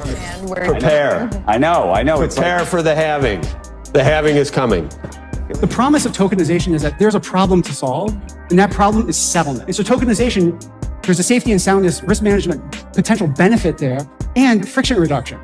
understand where Prepare. I know, I know. It's like- Prepare for the halving. The halving is coming. The promise of tokenization is that there's a problem to solve, and that problem is settlement. And so tokenization, there's a safety and soundness risk management potential benefit there, and friction reduction,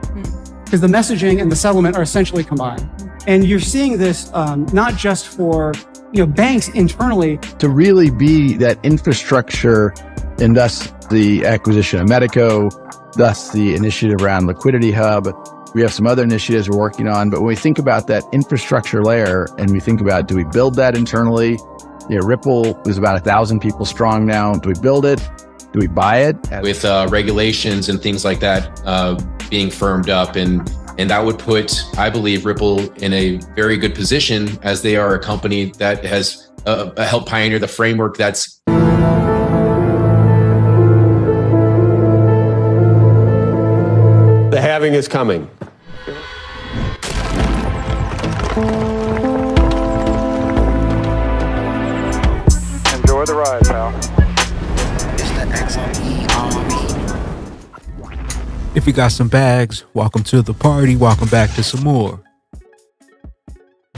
because the messaging and the settlement are essentially combined. And you're seeing this um, not just for you know banks internally, to really be that infrastructure and thus the acquisition of Metaco, thus the initiative around Liquidity Hub. We have some other initiatives we're working on, but when we think about that infrastructure layer and we think about do we build that internally? You know, Ripple is about a thousand people strong now. Do we build it? Do we buy it? with uh, regulations and things like that uh, being firmed up and and that would put i believe ripple in a very good position as they are a company that has uh, helped pioneer the framework that's The halving is coming. Enjoy the ride, pal. If you got some bags, welcome to the party. Welcome back to some more.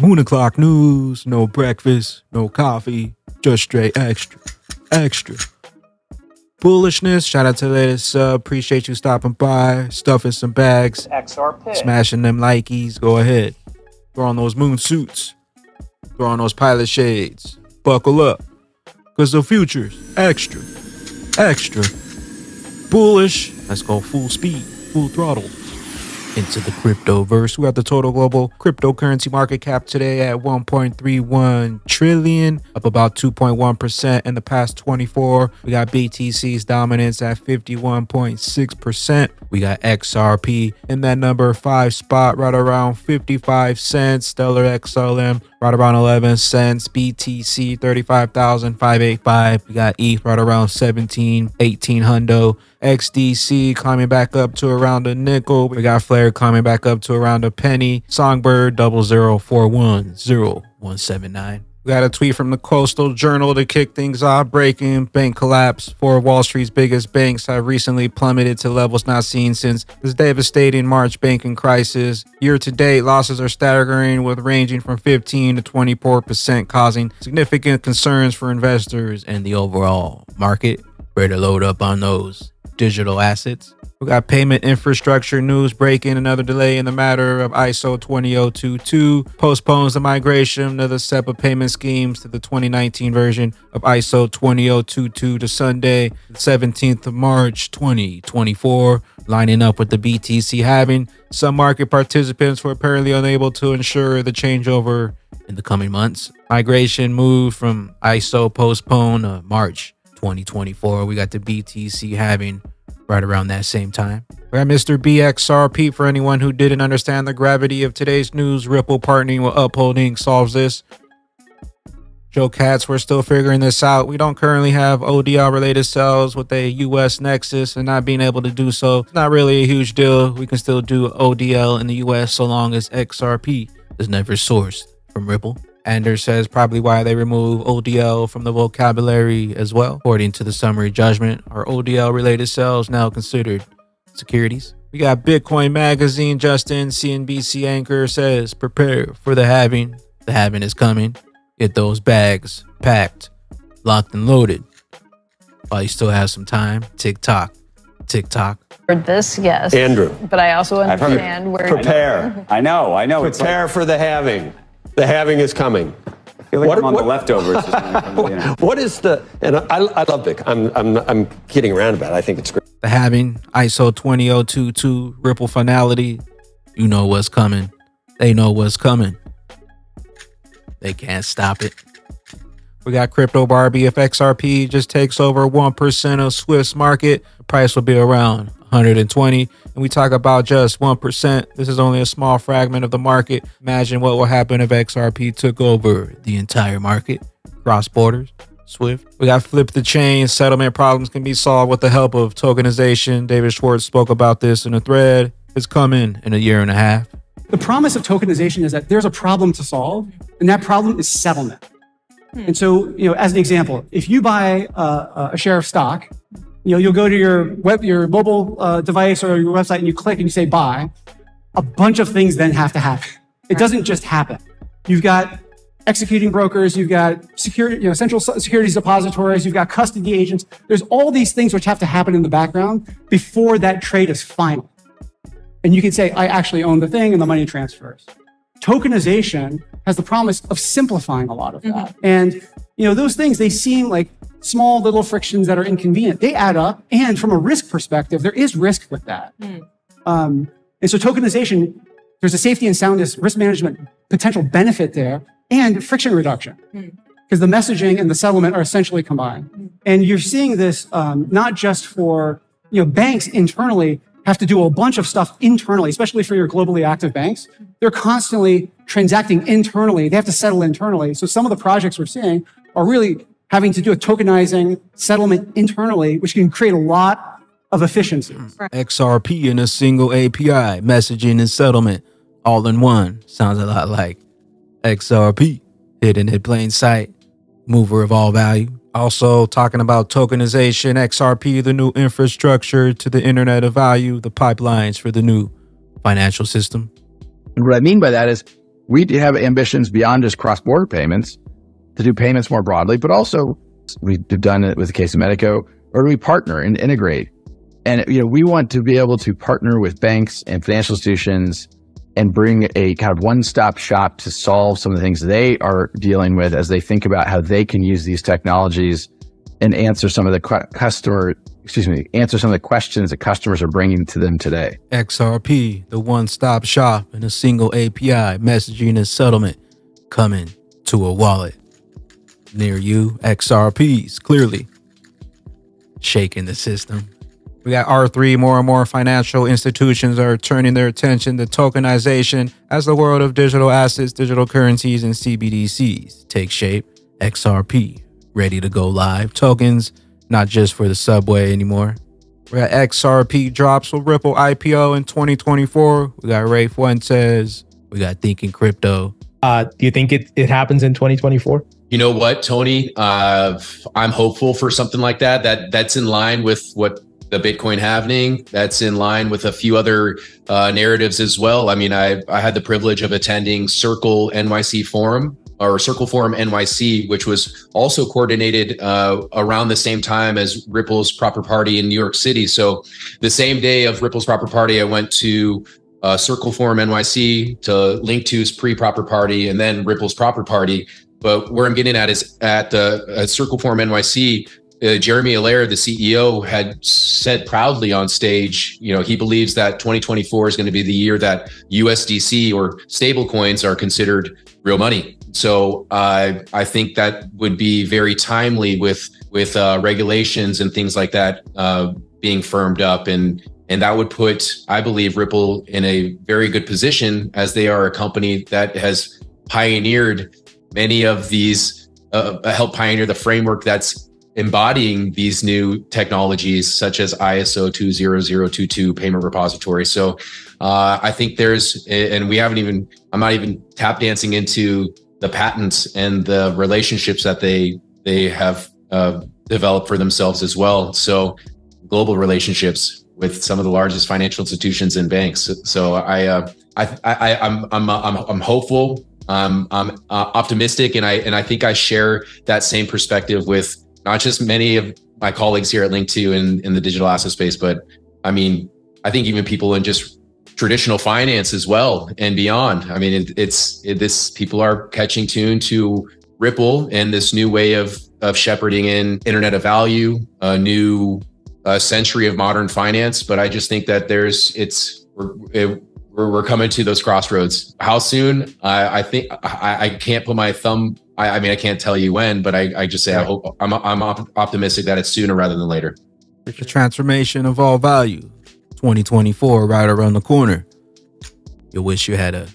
Moon o'clock news, no breakfast, no coffee, just straight extra. Extra. Bullishness, shout out to the latest sub. Appreciate you stopping by, stuffing some bags, XR pick. smashing them likies. Go ahead. Throw on those moon suits, throw on those pilot shades. Buckle up, because the future's extra. Extra bullish. Let's go full speed, full throttle into the crypto verse. We got the total global cryptocurrency market cap today at 1.31 trillion, up about 2.1% in the past 24. We got BTC's dominance at 51.6%. We got XRP in that number five spot, right around 55 cents. Stellar XLM right around 11 cents. BTC 35,585. We got ETH right around 17, 18 hundo. XDC climbing back up to around a nickel. We got Flare climbing back up to around a penny. Songbird double zero four one zero one seven nine. We got a tweet from the Coastal Journal to kick things off. Breaking bank collapse. Four of Wall Street's biggest banks have recently plummeted to levels not seen since this devastating March banking crisis. Year to date, losses are staggering, with ranging from 15 to 24 percent, causing significant concerns for investors and the overall market. Ready to load up on those digital assets. We got payment infrastructure news breaking. Another delay in the matter of ISO 20022 postpones the migration of the SEPA payment schemes to the 2019 version of ISO 20022 to Sunday, the 17th of March 2024, lining up with the BTC halving. Some market participants were apparently unable to ensure the changeover in the coming months. Migration moved from ISO postponed to March 2024. We got the BTC halving right around that same time. We got Mr. BXRP for anyone who didn't understand the gravity of today's news. Ripple partnering with Upholding solves this. Joe Cats, we're still figuring this out. We don't currently have ODL related sales with a US Nexus and not being able to do so. It's not really a huge deal. We can still do ODL in the US so long as XRP is never sourced from Ripple. Anders says probably why they remove ODL from the vocabulary as well. According to the summary judgment, are ODL related sales now considered securities? We got Bitcoin Magazine. Justin, CNBC anchor, says prepare for the halving. The halving is coming. Get those bags packed, locked and loaded. While you still have some time, tick tock, tick tock. heard this, yes. Andrew. But I also I've heard- understand where Prepare. I know, I know. It's like, Prepare for the halving. The halving is coming. I feel like What- I'm on what- the leftovers. just now, you know. What is the? And I, I love Vic. I'm, I'm, I'm kidding around about it. I think it's great. The halving, ISO 20022, Ripple finality. You know what's coming. They know what's coming. They can't stop it. We got Crypto Barbie. If XRP just takes over 1% of Swift's market, the price will be around 120. And we talk about just 1%. This is only a small fragment of the market. Imagine what will happen if XRP took over the entire market, cross borders. Swift. We got flip the chain. Settlement problems can be solved with the help of tokenization. David Schwartz spoke about this in a thread. It's coming in a year and a half. The promise of tokenization is that there's a problem to solve, and that problem is settlement. And so, you know, as an example, if you buy uh, a share of stock You know, you'll go to your web, your mobile uh, device or your website, and you click and you say buy. A bunch of things then have to happen. It doesn't just happen. You've got executing brokers, you've got security, you know, central securities depositories, you've got custody agents. There's all these things which have to happen in the background before that trade is final. And you can say, I actually own the thing and the money transfers. Tokenization has the promise of simplifying a lot of that. And, you know, those things, they seem like small little frictions that are inconvenient. They add up. And from a risk perspective, there is risk with that. Um, and so tokenization, there's a safety and soundness risk management potential benefit there and friction reduction because the messaging and the settlement are essentially combined. And you're seeing this um, not just for you know banks internally have to do a bunch of stuff internally, especially for your globally active banks. They're constantly transacting internally. They have to settle internally. So some of the projects we're seeing are really having to do with tokenizing settlement internally, which can create a lot of efficiencies. XRP in a single API, messaging and settlement, all in one. Sounds a lot like XRP, hidden in plain sight, mover of all value. Also, talking about tokenization, XRP, the new infrastructure to the internet of value, the pipelines for the new financial system. And what I mean by that is we have ambitions beyond just cross border payments to do payments more broadly, but also we've done it with the case of Metaco, or we partner and integrate? And you know, we want to be able to partner with banks and financial institutions and bring a kind of one-stop shop to solve some of the things they are dealing with as they think about how they can use these technologies and answer some of the cu- customer, excuse me, answer some of the questions that customers are bringing to them today. XRP, the one stop shop and a single API, messaging and settlement coming to a wallet near you. XRPs, clearly shaking the system. We got R3, more and more financial institutions are turning their attention to tokenization as the world of digital assets, digital currencies, and CBDCs take shape. XRP, ready to go live. Tokens, not just for the subway anymore. We got XRP drops will Ripple IPO in 2024. We got Ray Fuentes. We got Thinking Crypto. Uh, do you think it, it happens in 2024? You know what, Tony? Uh, I'm hopeful for something like that. That that's in line with what the Bitcoin halving. That's in line with a few other uh, narratives as well. I mean, I I had the privilege of attending Circle NYC Forum or Circle Forum NYC, which was also coordinated uh, around the same time as Ripple's proper party in New York City. So the same day of Ripple's proper party, I went to uh, Circle Forum NYC to Linqto's pre-proper party and then Ripple's proper party. But where I'm getting at is at uh, at Circle Forum NYC, uh, Jeremy Allaire, the CEO, had said proudly on stage, you know, he believes that 2024 is going to be the year that USDC or stable coins are considered real money. So uh, I think that would be very timely with with uh, regulations and things like that uh, being firmed up, and and that would put, I believe, Ripple in a very good position as they are a company that has pioneered many of these, uh, helped pioneer the framework that's embodying these new technologies such as ISO 20022 payment repository. So uh, I think there's, and we haven't even, I'm not even tap dancing into the patents and the relationships that they they have uh, developed for themselves as well. So global relationships with some of the largest financial institutions and banks. So I uh, I, I I'm I'm I'm I'm hopeful. Um, I'm uh, optimistic, and I and I think I share that same perspective with not just many of my colleagues here at Linqto in in the digital asset space, but I mean I think even people in just traditional finance as well and beyond. I mean, it, it's it, this people are catching tune to Ripple and this new way of of shepherding in Internet of Value, a new uh, century of modern finance. But I just think that there's it's we're, it, we're, we're coming to those crossroads. How soon? I, I think I, I can't put my thumb. I, I mean, I can't tell you when, but I, I just say I hope I'm I'm optimistic that it's sooner rather than later. The transformation of all value 2024 right around the corner. You wish you had a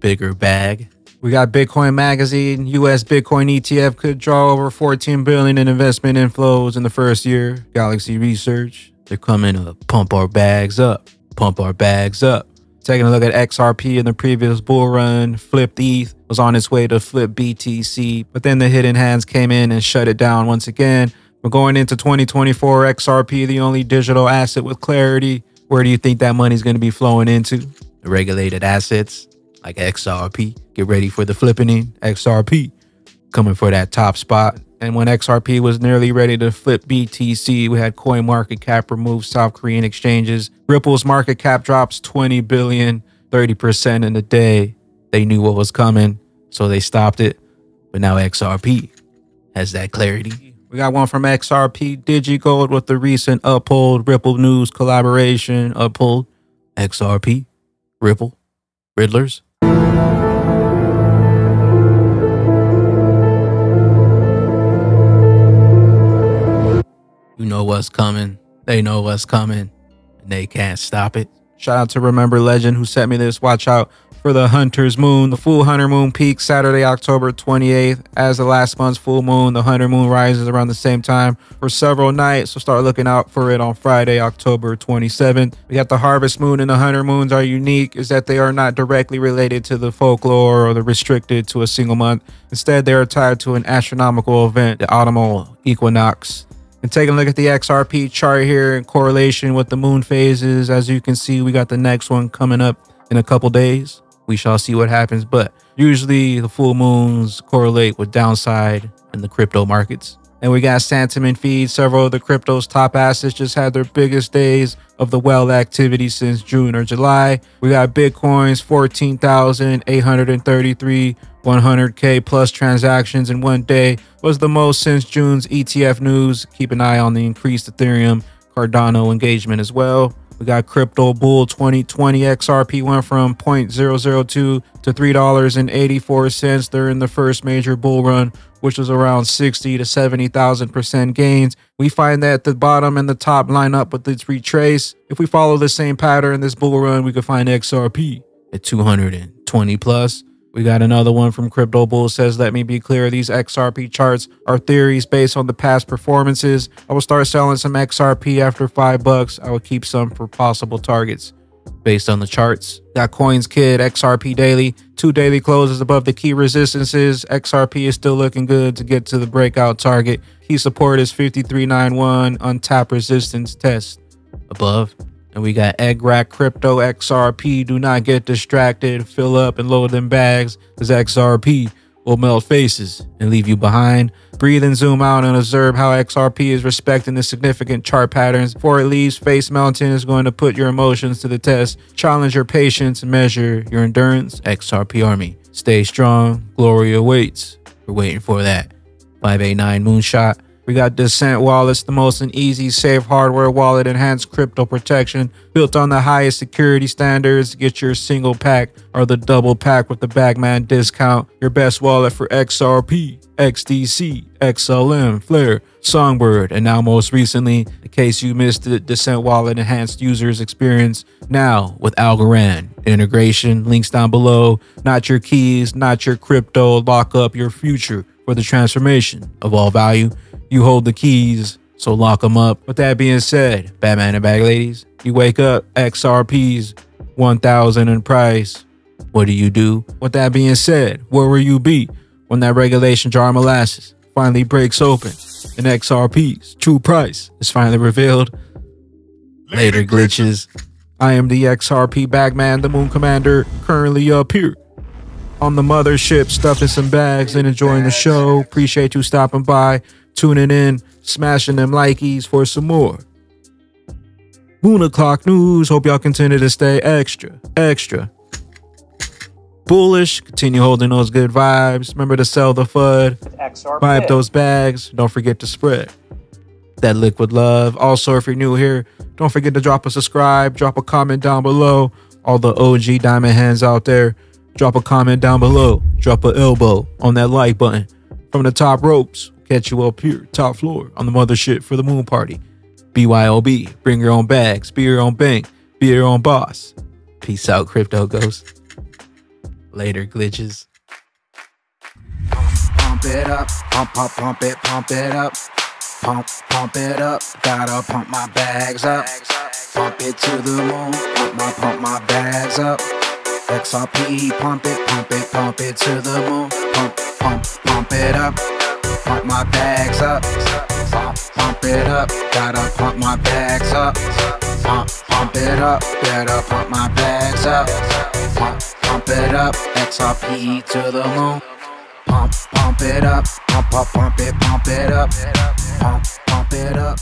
bigger bag. We got Bitcoin Magazine. US Bitcoin ETF could draw over 14 billion in investment inflows in the first year. Galaxy Research. They're coming to pump our bags up. Pump our bags up. Taking a look at XRP in the previous bull run, flipped ETH was on its way to flip BTC, but then the hidden hands came in and shut it down once again. We're going into 2024 XRP, the only digital asset with clarity. Where do you think that money's going to be flowing into? The regulated assets like XRP. Get ready for the flipping in. XRP coming for that top spot. And when XRP was nearly ready to flip BTC, we had coin market cap remove South Korean exchanges. Ripple's market cap drops 20 billion, 30% in a day. They knew what was coming, so they stopped it. But now XRP has that clarity. We got one from XRP DigiGold with the recent Uphold Ripple News collaboration. Uphold, XRP, Ripple, Riddlers. You know what's coming. They know what's coming. And they can't stop it. Shout out to Remember Legend who sent me this. Watch out for the Hunter's Moon. The full Hunter Moon peaks Saturday, October 28th. As the last month's full moon, the Hunter Moon rises around the same time for several nights. So start looking out for it on Friday, October 27th. We got the Harvest Moon and the Hunter Moons are unique is that they are not directly related to the folklore or the restricted to a single month. Instead, they are tied to an astronomical event, the autumnal equinox. And taking a look at the XRP chart here in correlation with the moon phases, as you can see, we got the next one coming up in a couple days. We shall see what happens, but usually the full moons correlate with downside in the crypto markets. And we got sentiment feed. Several of the crypto's top assets just had their biggest days of the well activity since June or July. We got Bitcoin's 14,833 100K plus transactions in one day was the most since June's ETF news. Keep an eye on the increased Ethereum Cardano engagement as well. We got Crypto Bull 2020 XRP went from 0.002 to $3.84 during the first major bull run, which was around 60 to 70,000 percent gains. We find that the bottom and the top line up with its retrace. If we follow the same pattern in this bull run, we could find XRP at 220 plus. We got another one from Crypto Bull says, Let me be clear, these XRP charts are theories based on the past performances. I will start selling some XRP after five bucks. I will keep some for possible targets based on the charts. Got Coins Kid, XRP Daily, two daily closes above the key resistances. XRP is still looking good to get to the breakout target. Key support is 5391 untap resistance test above. And we got EGRAG Crypto XRP. Do not get distracted. Fill up and load them bags because XRP will melt faces and leave you behind. Breathe and zoom out and observe how XRP is respecting the significant chart patterns. Before it leaves, Face Mountain is going to put your emotions to the test, challenge your patience, measure your endurance. XRP Army. Stay strong. Glory awaits. We're waiting for that. 589 Moonshot. We got D'CENT Wallets, the most and easy, safe hardware wallet, enhanced crypto protection, built on the highest security standards. Get your single pack or the double pack with the Bagman discount. Your best wallet for XRP, XDC, XLM, Flare, Songbird, and now most recently, in case you missed it, D'CENT Wallet enhanced users experience now with Algorand integration. Links down below. Not your keys, not your crypto. Lock up your future for the transformation of all value. You hold the keys, so lock them up. With that being said, Batman and Bag Ladies, you wake up, XRP's 1000 in price. What do you do? With that being said, where will you be when that regulation jar molasses finally breaks open and XRP's true price is finally revealed? Later glitches. I am the XRP Bagman, the Moon Commander, currently up here on the mothership, stuffing some bags and enjoying the show. Appreciate you stopping by tuning in, smashing them likeys for some more. Moon o'clock news. Hope y'all continue to stay extra, extra bullish. Continue holding those good vibes. Remember to sell the FUD. Buy up those bags. Don't forget to spread that liquid love. Also, if you're new here, don't forget to drop a subscribe, drop a comment down below. All the OG diamond hands out there, drop a comment down below. Drop a elbow on that like button. From the top ropes, Catch you up here, top floor, on the mothership for the moon party. BYOB, bring your own bags, be your own bank, be your own boss. Peace out, crypto ghost. Later, glitches. Pump it up, pump, pump, pump it, pump it up. Pump, pump it up, gotta pump my bags up. Pump it to the moon, pump my, pump my bags up. XRP, pump it, pump it, pump it to the moon. Pump, pump, pump it up pump my bags up. pump pump it up. Gotta pump my bags up. Pump, pump it up. Better pump my bags up. Pump, pump it up. XRP to the moon. Pump, pump it up. Pump, pump, pump it, pump it up. Pump, pump it up.